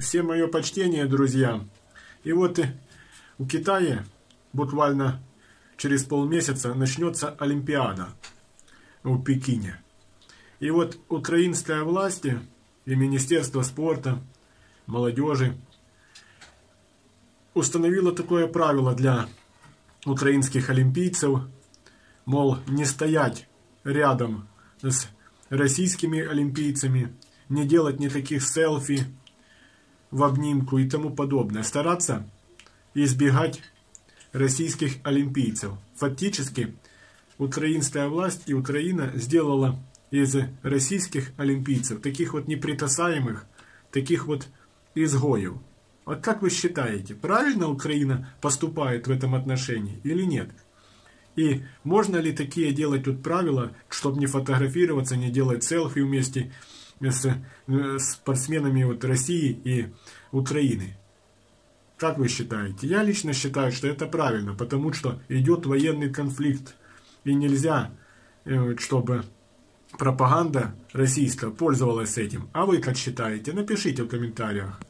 Всем мое почтение, друзья. И вот у Китая буквально через полмесяца начнется Олимпиада в Пекине. И вот украинская власть и Министерство спорта, молодежи установило такое правило для украинских олимпийцев, мол, не стоять рядом с российскими олимпийцами, не делать ни таких селфи, в обнимку и тому подобное. Стараться избегать российских олимпийцев. Фактически, украинская власть и Украина сделала из российских олимпийцев таких вот непритасаемых, таких вот изгоев. Вот как вы считаете, правильно Украина поступает в этом отношении или нет? И можно ли такие делать тут правила, чтобы не фотографироваться, не делать селфи вместе с э, спортсменами вот России и Украины. Как вы считаете? Я лично считаю, что это правильно, потому что идет военный конфликт. И нельзя, э, чтобы пропаганда российская пользовалась этим. А вы как считаете? Напишите в комментариях.